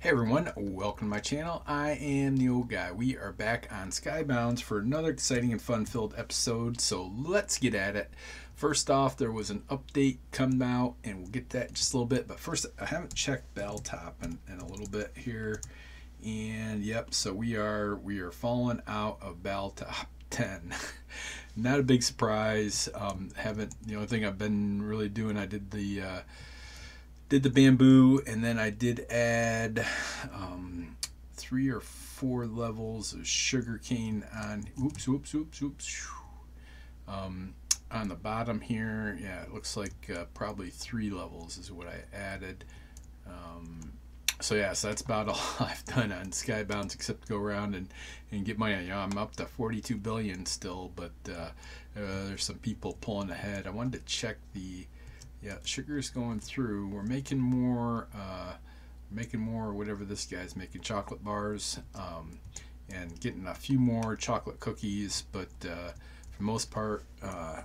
Hey everyone, welcome to my channel. I am the old guy. We are back on Skybounds for another exciting and fun-filled episode, so let's get at it. First off, there was an update come out, and we'll get that just a little bit, but first, I haven't checked Baltop in, in a little bit here, and yep, so we are we are falling out of Baltop 10. Not a big surprise. Um, haven't, the only thing I've been really doing, I did the uh, did the bamboo and then I did add um, three or four levels of sugar cane on oops oops oops oops um, on the bottom here yeah it looks like uh, probably three levels is what I added. Um, so yeah so that's about all I've done on Skybounds except go around and, and get my you know, I'm up to 42 billion still but uh, uh, there's some people pulling ahead. I wanted to check the yeah, sugar is going through. We're making more, uh, making more whatever this guy's making, chocolate bars, um, and getting a few more chocolate cookies. But uh, for most part, uh,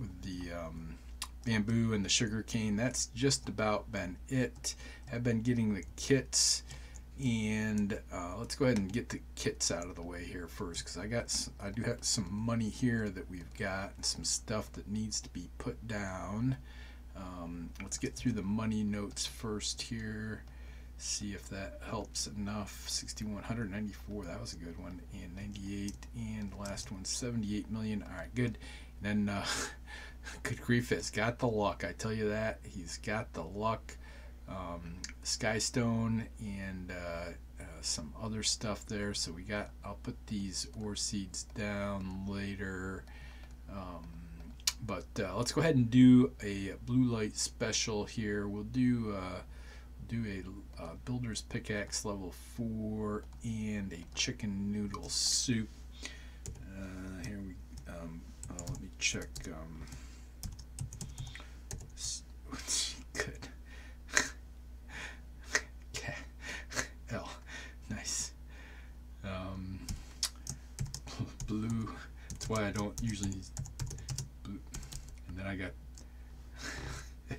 with the um, bamboo and the sugar cane, that's just about been it. Have been getting the kits, and uh, let's go ahead and get the kits out of the way here first, because I got, I do have some money here that we've got, and some stuff that needs to be put down. Um, let's get through the money notes first here. See if that helps enough. 6194, that was a good one. And 98, and last one, 78 million. All right, good. And then, uh, good grief, has got the luck. I tell you that. He's got the luck. Um, Skystone and uh, uh, some other stuff there. So we got, I'll put these ore seeds down later. Um, but uh, let's go ahead and do a blue light special here. We'll do uh, do a uh, builder's pickaxe level four and a chicken noodle soup. Uh, here we um, oh, let me check. Um, good. L, nice. Um, blue. That's why I don't usually then I got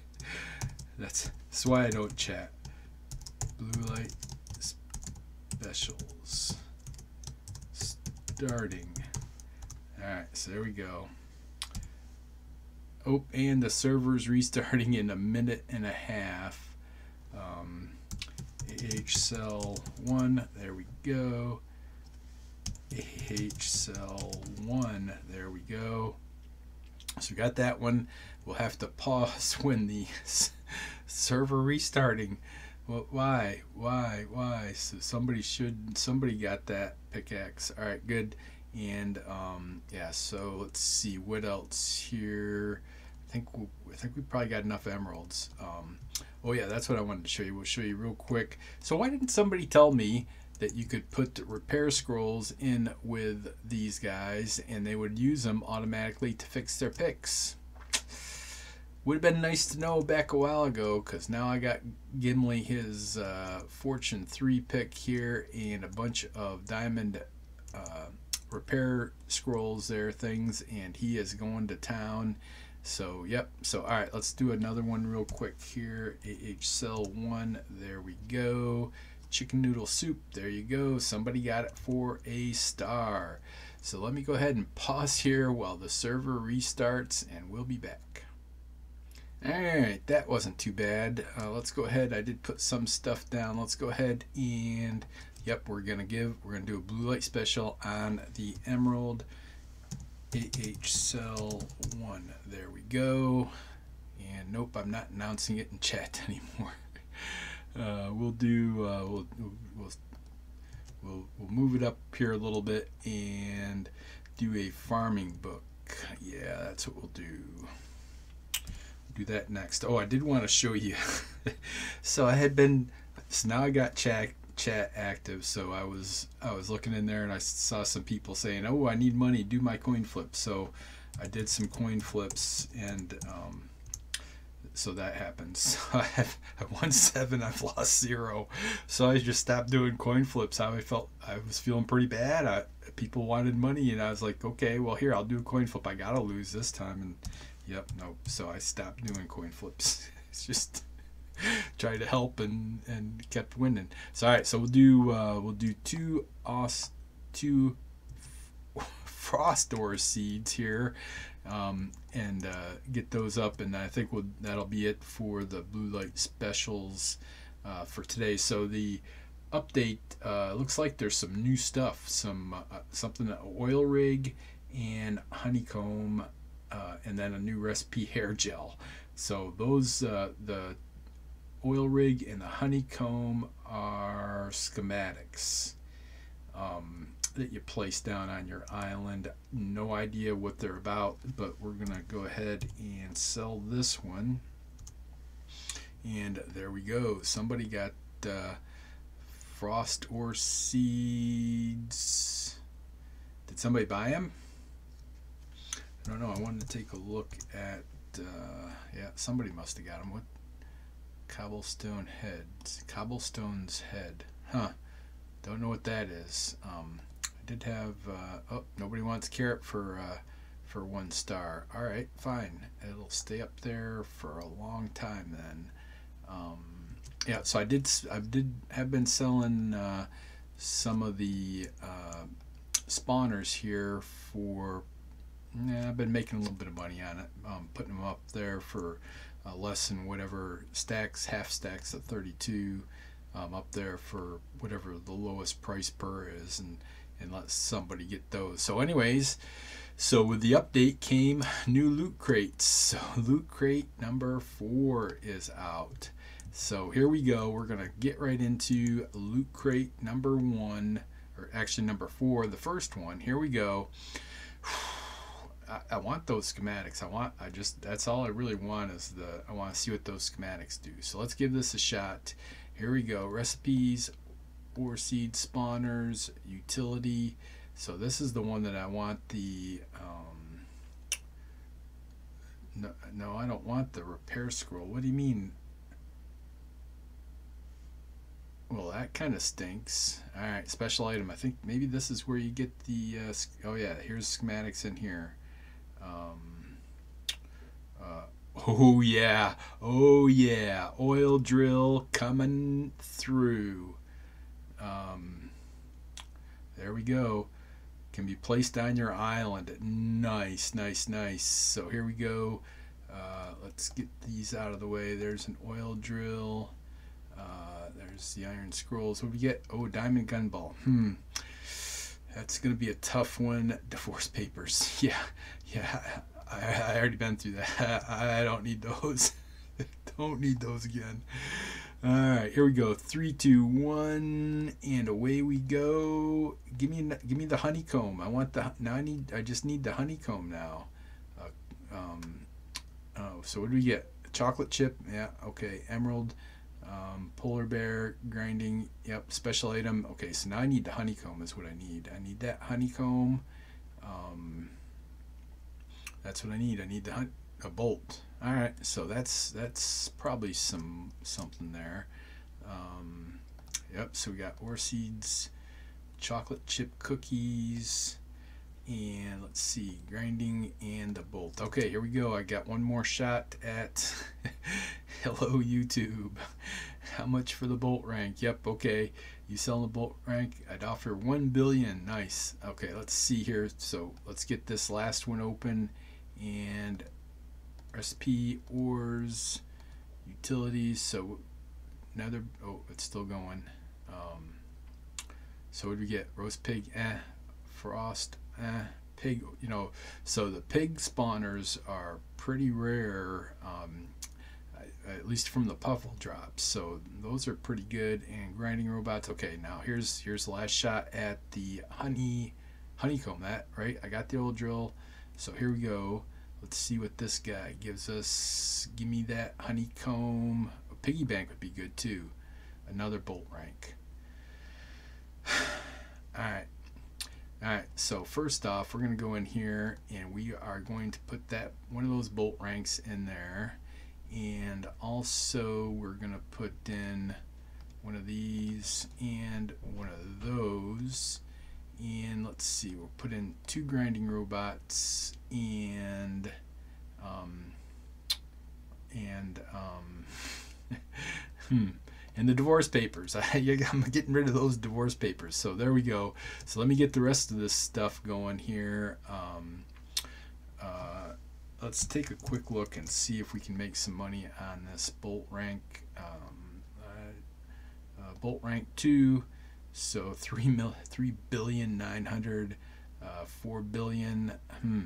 that's that's why I don't chat. Blue light specials starting. Alright, so there we go. Oh, and the server's restarting in a minute and a half. Um, sell 1, there we go. AH sell 1, there we go. So we got that one. We'll have to pause when the server restarting. Well, why? Why? Why? So somebody should, somebody got that pickaxe. All right, good. And um, yeah, so let's see what else here. I think we'll, I think we probably got enough emeralds. Um, oh yeah, that's what I wanted to show you. We'll show you real quick. So why didn't somebody tell me that you could put repair scrolls in with these guys and they would use them automatically to fix their picks. Would have been nice to know back a while ago because now I got Gimli his uh, Fortune 3 pick here and a bunch of diamond uh, repair scrolls there, things, and he is going to town. So, yep. So, all right, let's do another one real quick here. AH Sell 1, there we go chicken noodle soup. There you go. Somebody got it for a star. So let me go ahead and pause here while the server restarts and we'll be back. Alright, that wasn't too bad. Uh, let's go ahead. I did put some stuff down. Let's go ahead and, yep, we're going to give, we're going to do a blue light special on the Emerald AH Sell 1. There we go. And nope, I'm not announcing it in chat anymore. Uh, we'll do uh, we'll, we'll we'll we'll move it up here a little bit and do a farming book. Yeah, that's what we'll do. Do that next. Oh, I did want to show you. so I had been so now I got chat chat active. So I was I was looking in there and I saw some people saying, "Oh, I need money. Do my coin flip." So I did some coin flips and. Um, so that happens. So I have I won seven, I've lost zero. So I just stopped doing coin flips. I felt I was feeling pretty bad. I, people wanted money, and I was like, okay, well here I'll do a coin flip. I gotta lose this time, and yep, nope. So I stopped doing coin flips. It's just tried to help and and kept winning. So all right, so we'll do uh, we'll do two os two frost ore seeds here um, and uh, get those up and I think we'll, that'll be it for the blue light specials uh, for today. So the update uh, looks like there's some new stuff some uh, something oil rig and honeycomb uh, and then a new recipe hair gel. So those uh, the oil rig and the honeycomb are schematics. Um, that you place down on your island. No idea what they're about, but we're going to go ahead and sell this one. And there we go. Somebody got uh, frost or seeds. Did somebody buy them? I don't know. I wanted to take a look at. Uh, yeah, somebody must have got them. What? Cobblestone head. Cobblestone's head. Huh. Don't know what that is. Um, I did have. Uh, oh, nobody wants carrot for uh, for one star. All right, fine. It'll stay up there for a long time then. Um, yeah, so I did. I did have been selling uh, some of the uh, spawners here for. Yeah, I've been making a little bit of money on it. Um, putting them up there for uh, less than whatever stacks, half stacks of 32 um, up there for whatever the lowest price per is and and let somebody get those. So anyways so with the update came new loot crates. So loot crate number four is out. So here we go. We're gonna get right into loot crate number one or actually number four the first one. Here we go. I, I want those schematics. I want I just that's all I really want is the I want to see what those schematics do. So let's give this a shot. Here we go. Recipes, ore seed spawners, utility. So this is the one that I want the... Um, no, no, I don't want the repair scroll. What do you mean? Well, that kind of stinks. All right, special item. I think maybe this is where you get the... Uh, oh, yeah, here's schematics in here. Um, uh, Oh yeah, oh yeah, oil drill coming through. Um, there we go. Can be placed on your island. Nice, nice, nice. So here we go. Uh, let's get these out of the way. There's an oil drill. Uh, there's the iron scrolls. What we get? Oh, diamond gumball. Hmm. That's going to be a tough one. Divorce papers. Yeah, yeah. I, I already been through that. I don't need those. don't need those again. All right, here we go. Three, two, one, and away we go. Give me, give me the honeycomb. I want the. Now I need. I just need the honeycomb now. Uh, um, oh, so what do we get? Chocolate chip. Yeah. Okay. Emerald. Um, polar bear grinding. Yep. Special item. Okay. So now I need the honeycomb. Is what I need. I need that honeycomb. Um, that's what I need. I need the a bolt. All right, so that's that's probably some something there. Um, yep. So we got ore seeds, chocolate chip cookies, and let's see, grinding and a bolt. Okay, here we go. I got one more shot at hello YouTube. How much for the bolt rank? Yep. Okay. You sell the bolt rank? I'd offer one billion. Nice. Okay, let's see here. So let's get this last one open and recipe ores utilities so another oh it's still going. Um, so what do we get? Roast pig eh. Frost eh. Pig you know so the pig spawners are pretty rare um, at least from the puffle drops. So those are pretty good. And grinding robots okay now here's here's the last shot at the honey honeycomb that right? I got the old drill. So here we go. Let's see what this guy gives us. Give me that honeycomb. A piggy bank would be good too. Another bolt rank. Alright. Alright, so first off, we're going to go in here and we are going to put that one of those bolt ranks in there. And also we're going to put in one of these and one of those and let's see we'll put in two grinding robots and um, and um, hmm. And the divorce papers. I, I'm getting rid of those divorce papers. So there we go. So let me get the rest of this stuff going here. Um, uh, let's take a quick look and see if we can make some money on this bolt rank. Um, uh, uh, bolt rank 2. So 3 mil, 3 billion 900 uh, 4 billion. Hmm.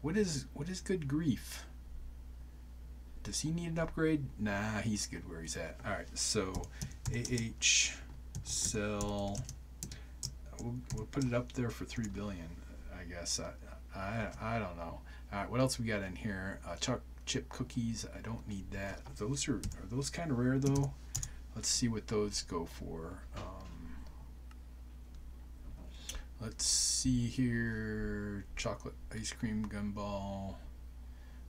What is what is good grief? Does he need an upgrade? Nah, he's good where he's at. All right, so AH sell. We'll, we'll put it up there for three billion. I guess. I I, I don't know. All right, what else we got in here? Uh, choc chip cookies. I don't need that. Those are are those kind of rare though. Let's see what those go for. Um, let's see here. Chocolate ice cream gumball.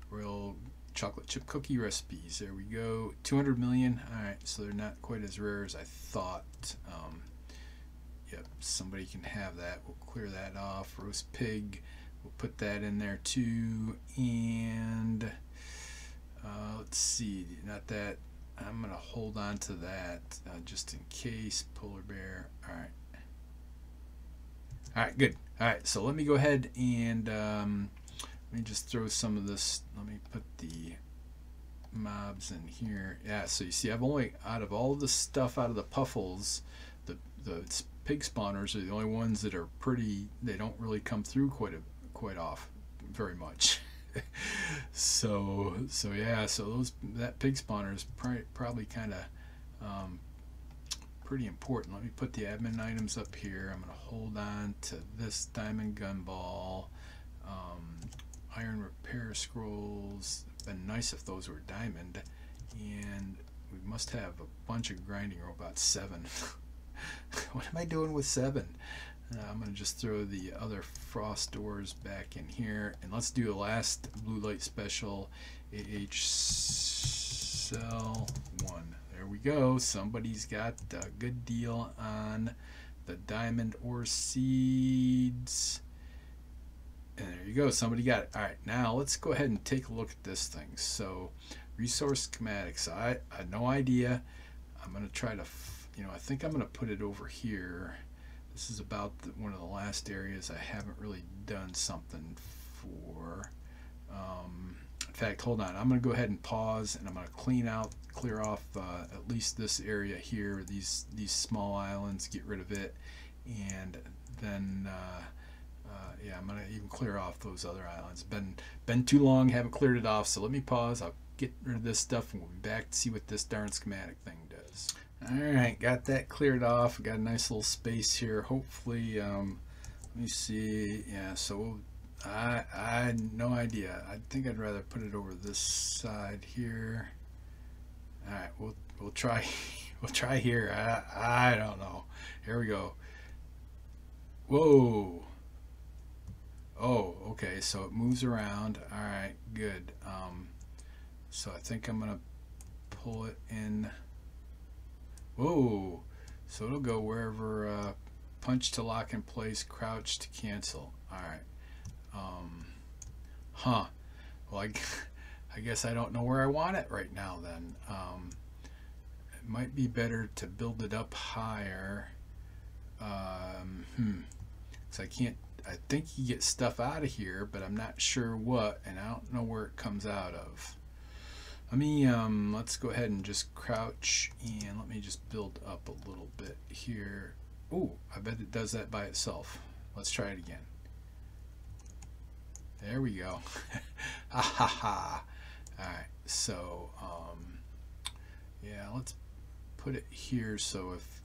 Real chocolate chip cookie recipes. There we go. 200 million. All right, so they're not quite as rare as I thought. Um, yep, somebody can have that. We'll clear that off. Roast pig. We'll put that in there too. And uh, let's see, not that. I'm going to hold on to that uh, just in case. Polar bear. All right. All right, good. All right, so let me go ahead and. Um, let me just throw some of this let me put the mobs in here yeah so you see I've only out of all the stuff out of the puffles the the pig spawners are the only ones that are pretty they don't really come through quite a quite off very much so so yeah so those that pig spawner is probably, probably kind of um, pretty important let me put the admin items up here I'm gonna hold on to this diamond gumball um, iron repair scrolls. Been nice if those were diamond. And we must have a bunch of grinding robots. Seven. what am I doing with seven? Uh, I'm going to just throw the other frost doors back in here. And let's do a last blue light special. AH sell 1. There we go. Somebody's got a good deal on the diamond ore seeds. And there you go, somebody got it. All right, now let's go ahead and take a look at this thing. So, resource schematics, I, I had no idea. I'm going to try to, you know, I think I'm going to put it over here. This is about the, one of the last areas I haven't really done something for. Um, in fact, hold on. I'm going to go ahead and pause, and I'm going to clean out, clear off uh, at least this area here, these these small islands, get rid of it, and then. Uh, uh, yeah, I'm gonna even clear off those other islands. Been been too long, haven't cleared it off. So let me pause. I'll get rid of this stuff, and we'll be back to see what this darn schematic thing does. All right, got that cleared off. Got a nice little space here. Hopefully, um, let me see. Yeah, so I I had no idea. I think I'd rather put it over this side here. All right, we'll we'll try we'll try here. I I don't know. Here we go. Whoa. Oh, okay, so it moves around. All right, good. Um, so I think I'm going to pull it in. Whoa, so it'll go wherever, uh, punch to lock in place, crouch to cancel. All right. Um, huh. Well, I, I guess I don't know where I want it right now then. Um, it might be better to build it up higher. Um, hmm. So I can't I think you get stuff out of here, but I'm not sure what, and I don't know where it comes out of. Let me, um, let's go ahead and just crouch, and let me just build up a little bit here. Oh, I bet it does that by itself. Let's try it again. There we go. ha ha ha. Alright, so, um, yeah, let's put it here so if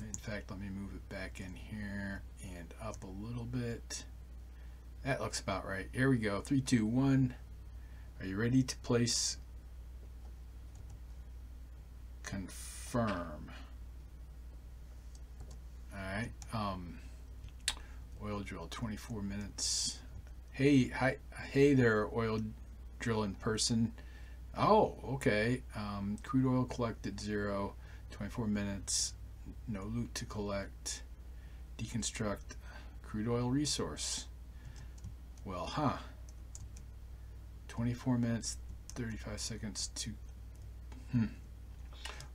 in fact, let me move it back in here and up a little bit. That looks about right. Here we go. Three, two, one. Are you ready to place confirm? Alright. Um, oil drill, 24 minutes. Hey, hi, hey there, oil drilling person. Oh, okay. Um, crude oil collected zero, 24 minutes no loot to collect, deconstruct crude oil resource. Well, huh. 24 minutes, 35 seconds to, Hmm.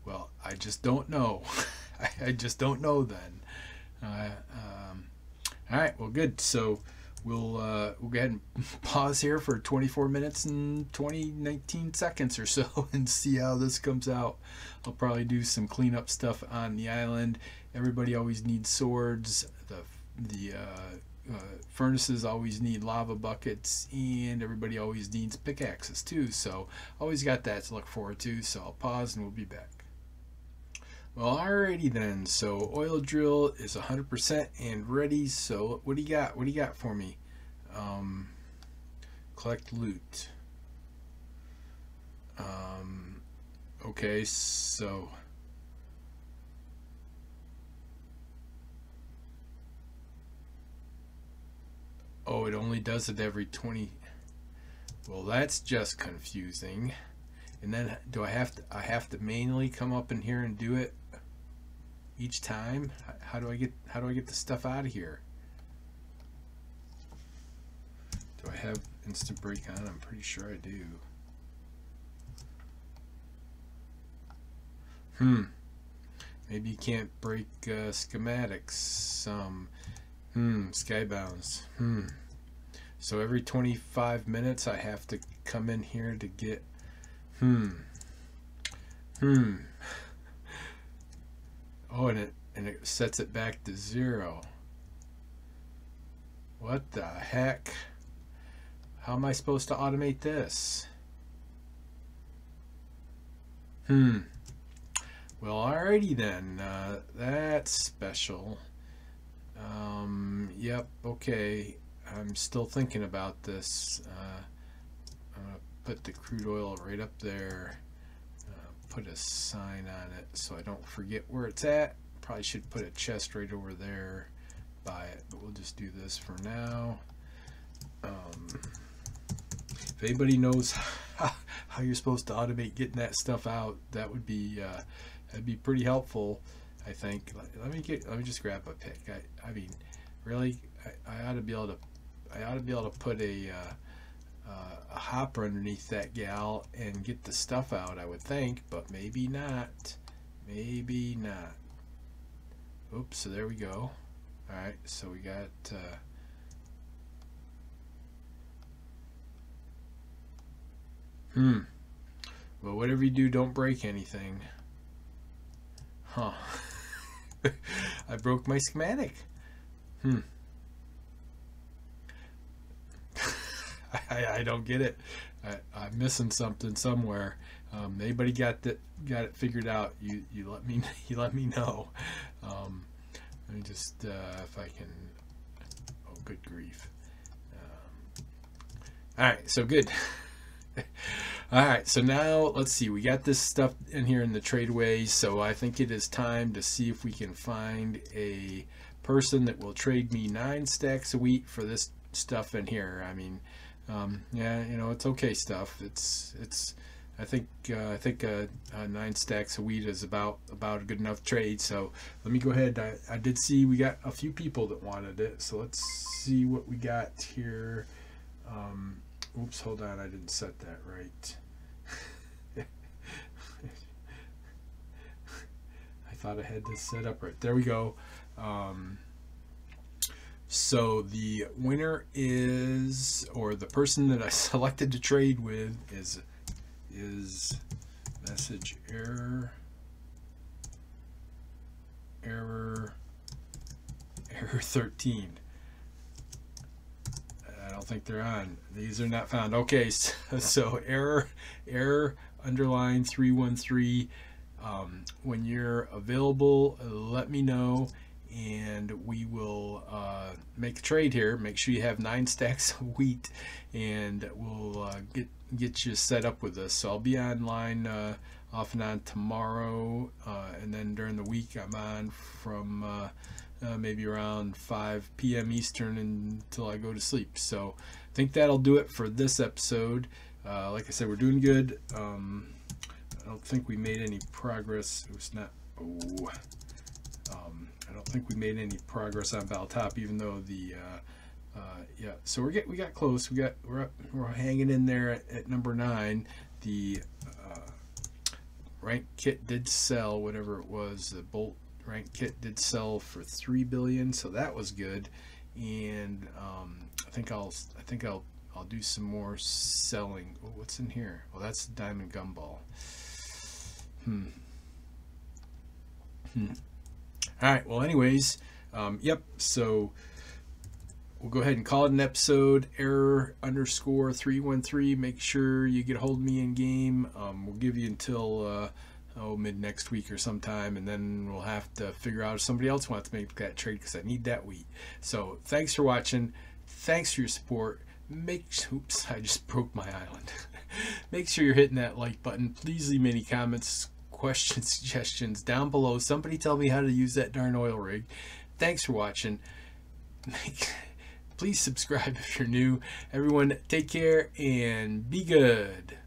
Well, I just don't know. I, just don't know then. Uh, um, all right. Well, good. So we'll uh, we'll go ahead and pause here for 24 minutes and 20 19 seconds or so and see how this comes out. I'll probably do some cleanup stuff on the island. Everybody always needs swords. The the uh, uh, furnaces always need lava buckets, and everybody always needs pickaxes too. So always got that to look forward to. So I'll pause and we'll be back. Well, alrighty then. So oil drill is 100% and ready. So what do you got? What do you got for me? Um, collect loot. Um, okay, so Oh, it only does it every 20. Well, that's just confusing. And then do I have to I have to manually come up in here and do it each time? How do I get how do I get the stuff out of here? Do I have instant break on? I'm pretty sure I do. Hmm. Maybe you can't break uh, schematics. Um, Hmm, skybounds. Hmm. So every 25 minutes I have to come in here to get... Hmm. Hmm. Oh, and it, and it sets it back to zero. What the heck? How am I supposed to automate this? Hmm. Well, alrighty then. Uh, that's special. Um, yep, okay. I'm still thinking about this. Uh, I'm going to put the crude oil right up there. Put a sign on it so I don't forget where it's at. Probably should put a chest right over there by it, but we'll just do this for now. Um, if anybody knows how, how, you're supposed to automate getting that stuff out, that would be uh, that'd be pretty helpful. I think. Let me get. Let me just grab a pick. I, I mean, really, I, I ought to be able to. I ought to be able to put a uh, uh, a hopper underneath that gal and get the stuff out. I would think, but maybe not. Maybe not. Oops. So there we go. All right. So we got. Uh, hmm. Well, whatever you do, don't break anything. Huh. I broke my schematic. Hmm. I, I don't get it. I, am missing something somewhere. Um, anybody got that got it figured out? You you let me you let me know. Um, let me just uh, if I can. Oh, good grief! Um, all right, so good. All right, so now let's see. We got this stuff in here in the tradeways, so I think it is time to see if we can find a person that will trade me nine stacks of wheat for this stuff in here. I mean, um, yeah, you know, it's okay stuff. It's it's. I think uh, I think uh, uh, nine stacks of wheat is about about a good enough trade. So let me go ahead. I, I did see we got a few people that wanted it. So let's see what we got here. Um, Oops, hold on, I didn't set that right. I thought I had this set up right. There we go. Um, so the winner is, or the person that I selected to trade with is, is message error, error, error 13 I don't think they're on. These are not found. Okay, so, so error, error, underline 313. Um, when you're available, let me know and we will uh, make a trade here. Make sure you have nine stacks of wheat and we'll uh, get, get you set up with this. So I'll be online uh, off and on tomorrow uh, and then during the week I'm on from uh, uh, maybe around 5 p.m. Eastern until I go to sleep. So I think that'll do it for this episode. Like I said, we're doing good. Um, I don't think we made any progress. It was not. Oh, um, don't think we made any progress on Baltop, even though the. Uh, uh, yeah, so we're get we got close. We got we're up, we're hanging in there at, at number nine. The uh, rank kit did sell whatever it was. The bolt rank kit did sell for three billion, so that was good. And um, I think I'll I think I'll I'll do some more selling. Oh, what's in here? Well, that's the diamond gumball. Hmm. Hmm. All right. Well, anyways, um, yep. So we'll go ahead and call it an episode. Error underscore three one three. Make sure you get hold of me in game. Um, we'll give you until uh, oh mid next week or sometime, and then we'll have to figure out if somebody else wants to make that trade because I need that wheat. So thanks for watching. Thanks for your support. Make oops, I just broke my island. make sure you're hitting that like button. Please leave me any comments, questions, suggestions down below. Somebody tell me how to use that darn oil rig. Thanks for watching. Please subscribe if you're new. Everyone, take care and be good.